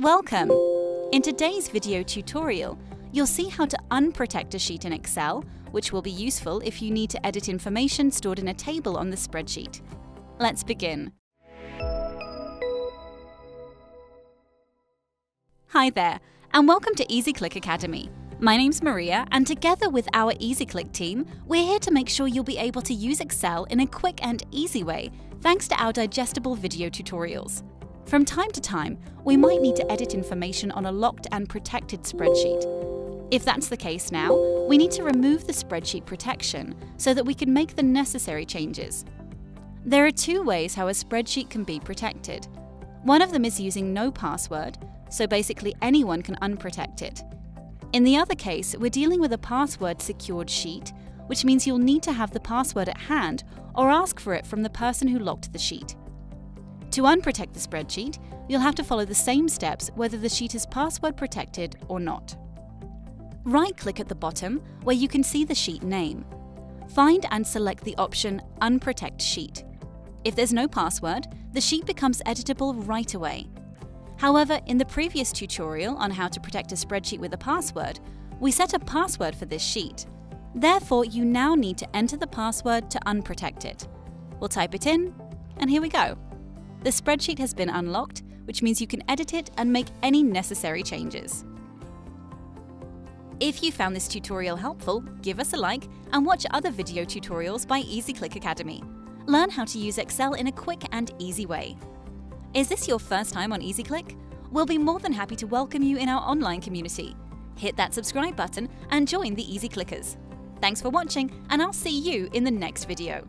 Welcome! In today's video tutorial, you'll see how to unprotect a sheet in Excel, which will be useful if you need to edit information stored in a table on the spreadsheet. Let's begin. Hi there, and welcome to EasyClick Academy. My name's Maria, and together with our EasyClick team, we're here to make sure you'll be able to use Excel in a quick and easy way, thanks to our digestible video tutorials. From time to time, we might need to edit information on a locked and protected spreadsheet. If that's the case now, we need to remove the spreadsheet protection so that we can make the necessary changes. There are two ways how a spreadsheet can be protected. One of them is using no password, so basically anyone can unprotect it. In the other case, we're dealing with a password secured sheet, which means you'll need to have the password at hand or ask for it from the person who locked the sheet. To unprotect the spreadsheet, you'll have to follow the same steps whether the sheet is password protected or not. Right-click at the bottom where you can see the sheet name. Find and select the option Unprotect Sheet. If there's no password, the sheet becomes editable right away. However, in the previous tutorial on how to protect a spreadsheet with a password, we set a password for this sheet. Therefore, you now need to enter the password to unprotect it. We'll type it in, and here we go. The spreadsheet has been unlocked, which means you can edit it and make any necessary changes. If you found this tutorial helpful, give us a like and watch other video tutorials by EasyClick Academy. Learn how to use Excel in a quick and easy way. Is this your first time on EasyClick? We'll be more than happy to welcome you in our online community. Hit that subscribe button and join the Easy Clickers. Thanks for watching, and I'll see you in the next video.